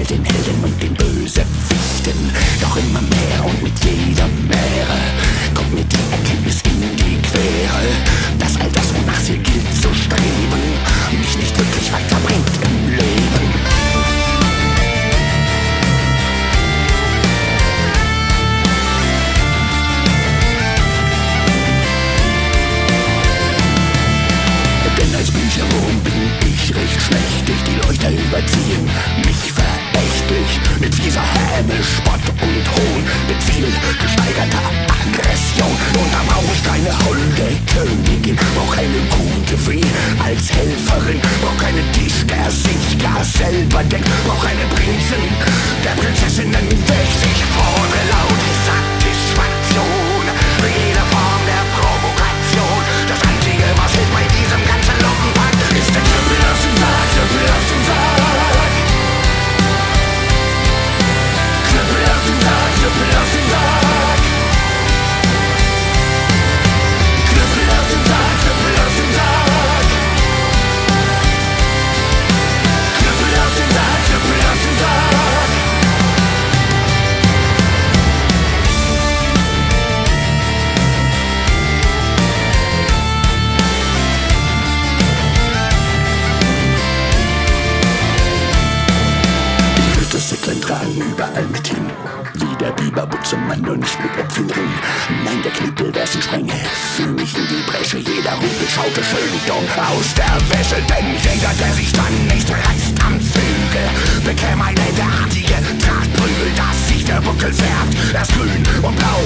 all den Helden und den Bösewichten. Doch immer mehr und mit jeder Meere kommt mir die Erkenntnis in die Quere, dass all das, wonach es hier gilt zu streben, mich nicht wirklich weiterbringt im Leben. Denn als Bücherwurm bin ich recht schmächtig, die Leuchter überziehen mich verächtlich mit fieser Häme, Spott und Hohn, mit viel gesteigerter Aggression. Und da brauch ich keine holde Königin, brauch keine gute Fee als Helferin, brauch keine Tisch, der sich gar selber denkt, brauch keine Prinzen, überall mit hin. Wie der Biber Butzemann nur nicht mit Äpfeln Nein, der Knüppel wär's ein Sprenge. Fühl mich in die Bresche, jeder Rubel schaute schön dumm aus der Wäsche. Denn jeder, der sich dann nicht reißt am Zügel, bekäme eine derartige Trachtprügel, dass sich der Buckel färbt. Erst grün und blau,